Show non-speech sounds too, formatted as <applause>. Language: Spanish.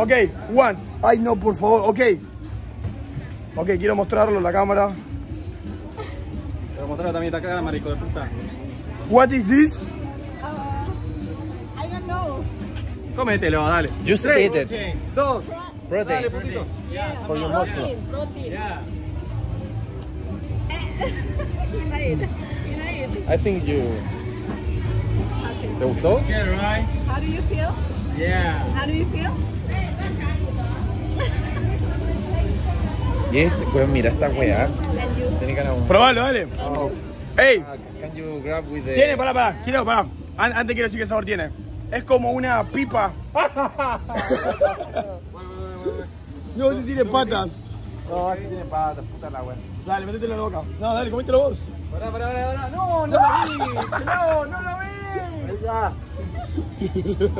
Ok, one. Ay, no, por favor, ok. Ok, quiero mostrarlo en la cámara. Pero mostrar también esta cara, marico de puta. What is this? I don't know. Cómetelo, dale. Just Tres, eat it. Dos. Protein. Dale, putito. For your muscle. Protein, protein. Yeah. <laughs> I think you... ¿Te gustó? Good, right? How do you feel? Yeah. How do you feel? Y este, pues mira esta weá. Probalo, dale. Oh, Ey, ah, Can you grab with the... tiene, pará, pará. Quiero, pará. An- Antes quiero decir qué sabor tiene. Es como una pipa. <laughs> No, si tiene patas. No, aquí tiene patas, puta la weá. Dale, métetelo en la boca. No, dale, comételo vos. Pará, pará, pará, pará. No, no lo vi. No, no lo vi. Ya. <laughs>